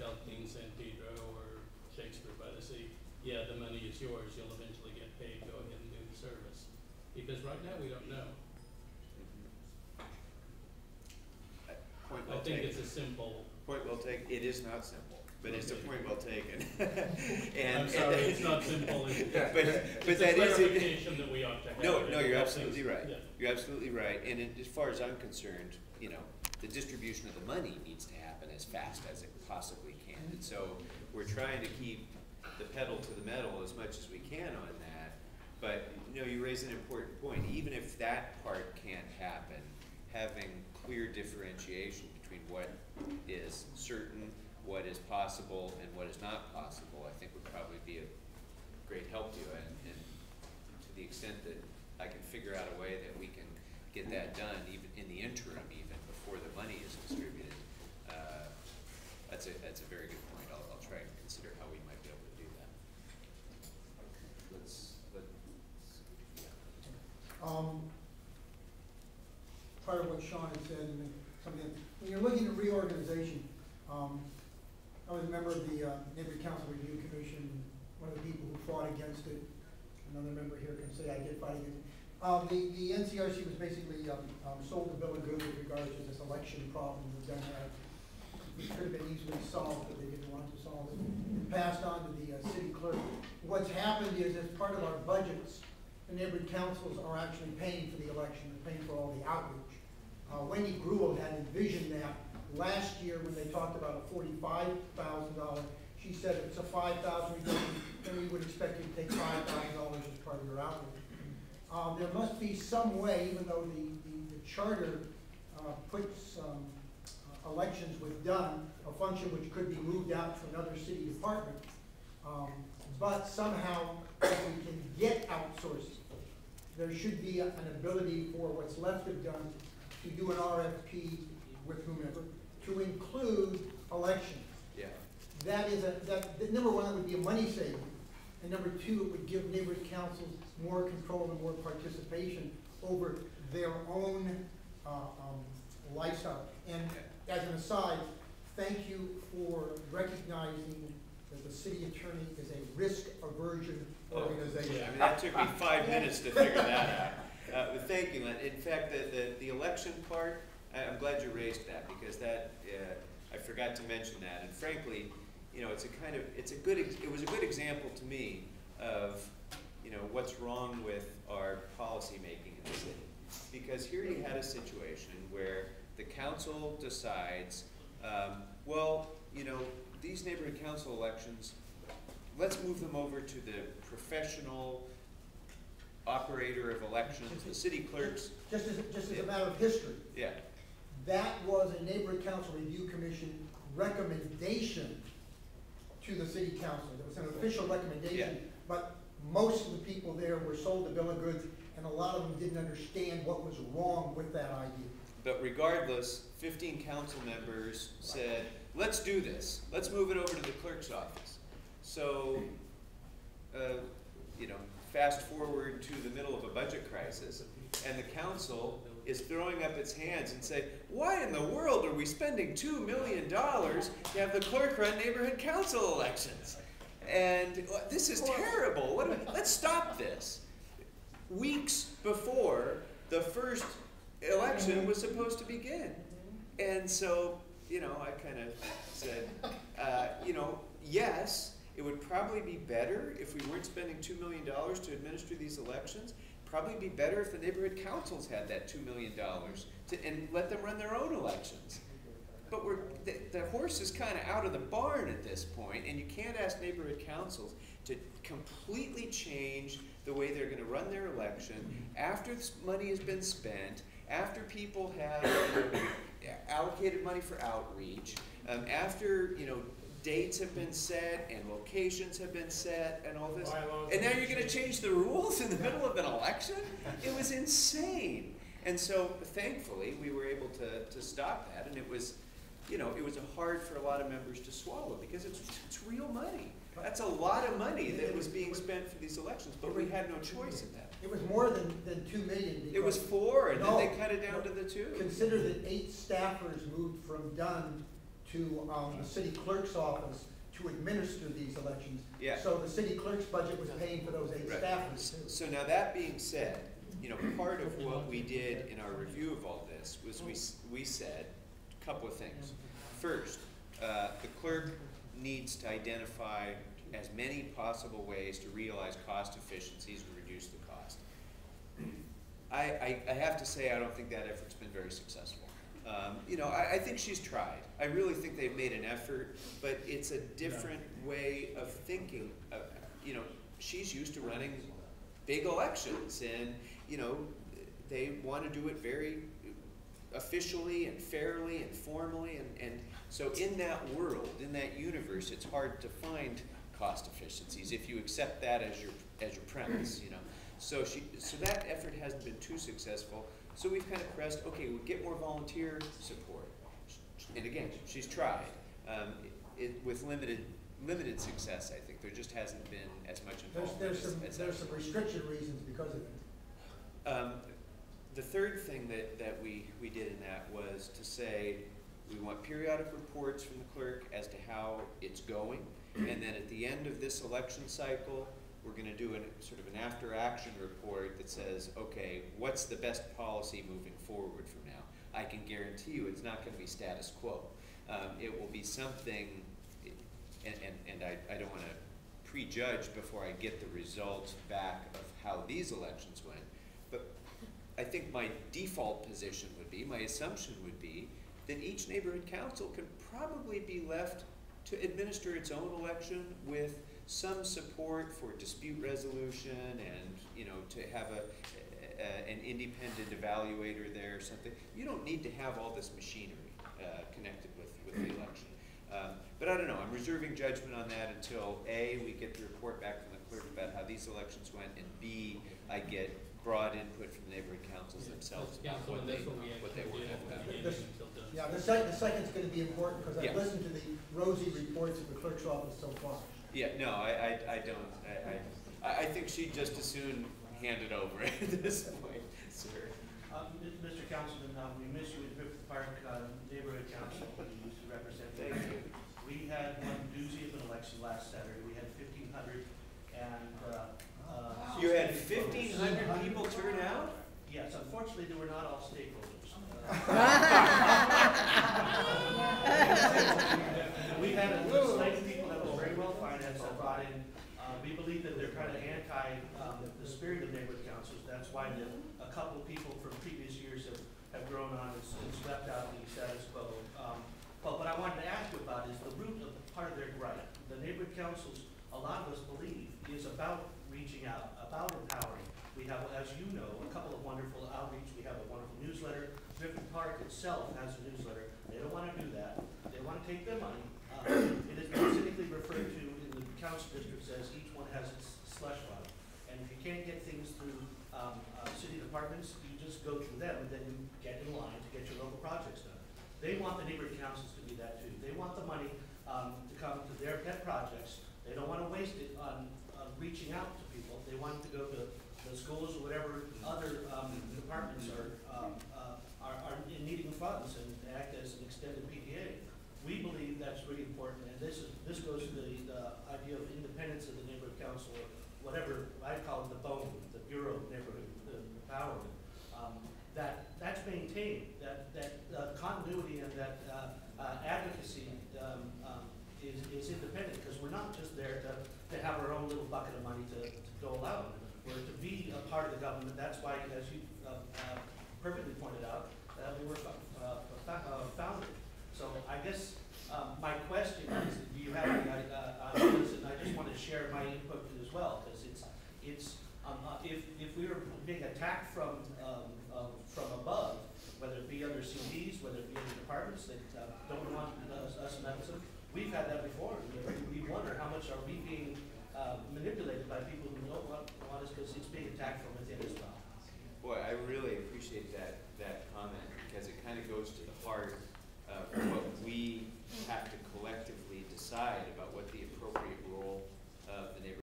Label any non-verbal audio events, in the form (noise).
felt King San Pedro or Shakespeare by the Sea, yeah, the money is yours, you'll eventually get paid, go ahead and do the service. Because right now, we don't know. Point I well think taken. it's a simple, Point well taken. It is not simple, but it's a Okay. point well taken. (laughs) And- I'm sorry, it's not simple, it's, (laughs) But, but it's a that is, it. that we ought to have. no, no, you're absolutely things- right. yeah. You're absolutely right. And it- as far as I'm concerned, you know, the distribution of the money needs to happen as fast as it possibly can. And so we're trying to keep the pedal to the metal as much as we can on that. But, you know, you raise an important point. Even if that part can't happen, having clear differentiation between what is certain, what is possible, and what is not possible, I think would probably be a great help to you. And, and to the extent that I can figure out a way that we can get that done, even in the interim, even before the money is distributed, uh, that's a, that's a very good point. I'll, I'll try and consider how we might be able to do that. Let's, let, yeah. Um, part of what Sean had said, and something, when you're looking at reorganization, um, I was a member of the, uh, Neighborhood Council Review Commission, one of the people who fought against it. Another member here can say I did fight against it. Um, the, the NCRC was basically, um, um, sold a bill of goods with regards to this election problem we've done Could have been easily solved, but they didn't want to solve it. It passed on to the, uh, city clerk. What's happened is, as part of our budgets, the neighborhood councils are actually paying for the election, they're paying for all the outreach. Uh, Wendy Greuel had envisioned that last year when they talked about a forty-five thousand dollar. She said it's a five thousand reduction, then we would expect you to take five thousand dollars as part of your outreach. Uh, there must be some way, even though the, the, the charter, uh, puts, um, elections with DONE, a function which could be moved out to another city department. Um, but somehow, if we can get outsourcing, there should be an ability for what's left of DONE to do an RFP with whomever, to include elections. Yeah, That is a, that, that- number one, that would be a money saving, and number two, it would give neighborhood councils more control and more participation over their own, uh, um, lifestyle. And as an aside, thank you for recognizing that the city attorney is a risk aversion Oh, organization. I mean, that took me five minutes to figure that out. (laughs) Uh, but thank you, Lynn. In fact, the, the, the election part, I, I'm glad you raised that, because that, uh, I forgot to mention that. And frankly, you know, it's a kind of, it's a good, ex- it was a good example to me of, you know, what's wrong with our policymaking in the city. Because here you had a situation where the council decides, um, well, you know, these neighborhood council elections, let's move them over to the professional operator of elections, the city clerks, Just as, just as a matter of history, yeah, that was a neighborhood council review commission recommendation to the city council. It was an official recommendation, Yeah. but most of the people there were sold the bill of goods, and a lot of them didn't understand what was wrong with that idea. But regardless, fifteen council members said, let's do this, let's move it over to the clerk's office. So, uh, you know, fast forward to the middle of a budget crisis, and the council is throwing up its hands and say, why in the world are we spending two million dollars to have the clerk run neighborhood council elections? And uh, this is terrible, what, let's stop this. Weeks before the first election was supposed to begin. And so, you know, I kind of said, uh, you know, yes, it would probably be better if we weren't spending two million dollars to administer these elections. Probably be better if the neighborhood councils had that two million dollars to, and let them run their own elections. But we're, the, the horse is kind of out of the barn at this point, and you can't ask neighborhood councils to completely change the way they're gonna run their election after this money has been spent, after people have you know, allocated money for outreach, um, after, you know, dates have been set and locations have been set and all this. And now you're gonna change the rules in the middle of an election? It was insane. And so thankfully, we were able to, to stop that, and it was, you know, it was hard for a lot of members to swallow, because it's, it's real money. That's a lot of money that was being spent for these elections, but we had no choice in that. It was more than, than two million. It was four, and then they cut it down to the two. Consider that eight staffers moved from DONE to, um, the city clerk's office to administer these elections. Yeah. So the city clerk's budget was paying for those eight Right. staffers too. So now that being said, you know, part of what we did in our review of all this was we, we said a couple of things. First, uh, the clerk needs to identify as many possible ways to realize cost efficiencies and reduce the cost. I, I, I have to say, I don't think that effort's been very successful. Um, you know, I, I think she's tried. I really think they've made an effort, but it's a different way of thinking. Uh, you know, she's used to running big elections and, you know, they want to do it very officially and fairly and formally and, and so in that world, in that universe, it's hard to find cost efficiencies if you accept that as your, as your premise, you know. So she, so that effort hasn't been too successful. So we've kind of pressed, okay, we'll get more volunteer support. And again, she's tried, um, it, with limited, limited success, I think. There just hasn't been as much There's, involvement there's as, some, as there's some restriction reasons because of it. um, the third thing that, that we, we did in that was to say, we want periodic reports from the clerk as to how it's going. And then at the end of this election cycle, we're gonna do an, sort of an after-action report that says, okay, what's the best policy moving forward from now? I can guarantee you, it's not gonna be status quo. Um, it will be something, and, and, and I, I don't wanna prejudge before I get the results back of how these elections went. I think my default position would be, my assumption would be, that each neighborhood council can probably be left to administer its own election with some support for dispute resolution and, you know, to have a, a, an independent evaluator there or something. You don't need to have all this machinery, uh, connected with, with the election. Um, but I don't know, I'm reserving judgment on that until A, we get the report back from the clerk about how these elections went, and B, I get broad input from the neighborhood councils themselves Yeah, about so what they, that's what we what they actually want did. to have. Yeah. gave it until done. Yeah, the sec, the second's gonna be important, because Yeah. I've listened to the rosy reports of the clerk's office so far. Yeah, no, I, I, I don't, I, I, I think she'd just as soon hand it over (laughs) at this point, sir. Uh, M- Mr. Councilman, um, we miss you at Griffith Park uh, Neighborhood Council, you used to represent. Thank you. We had one doozy of an election last Saturday, we had fifteen hundred and, uh. You had 16 fifteen voters. hundred people turn out? Yes, unfortunately, they were not all stakeholders. (laughs) We had a slate of people that were very well financed that brought in, uh, we believe that they're kind of anti, um, the spirit of neighborhood councils. That's why the, a couple of people from previous years have, have grown on and and swept out the status quo. Um, But what I wanted to ask you about is the root of part of their gripe. The neighborhood councils, a lot of us believe, is about reaching out, about empowering. We have, as you know, a couple of wonderful outreach. We have a wonderful newsletter. Griffith Park itself has a newsletter. They don't wanna do that. They wanna take their money. Uh, It is specifically referred to in the council districts as each one has its slush fund. And if you can't get things through, um, uh, city departments, you just go through them, and then you get in line to get your local projects done. They want the neighborhood councils to be that too. They want the money, um, to come to their pet projects. They don't wanna waste it on, on reaching out to people. They want to go to the schools or whatever other, um, departments are, um, uh, are, are in needing funds and act as an extended PTA. We believe that's really important, and this is, this goes to the, the idea of independence of the neighborhood council, or whatever, I call it the bone, the Bureau of Neighborhood Empowerment. Um, that, that's maintained, that, that uh, continuity and that, uh, uh, advocacy, um, um, is, is independent, because we're not just there to, to have our own little bucket of money dole out. We're to be a part of the government, that's why, as you, uh, uh, perfectly pointed out, uh, we were, uh, uh, founded. So I guess, um, my question is, do you have any, this, and I just want to share my input as well, because it's, it's, um, if, if we were being attacked from, um, from above, whether it be under CDs, whether it be under departments that, don't want us, us medicine, we've had that before. We wonder how much are we being, uh, manipulated by people who don't want, want us because it's being attacked from within as well. Boy, I really appreciate that that comment because it kind of goes to the heart of what we have to collectively decide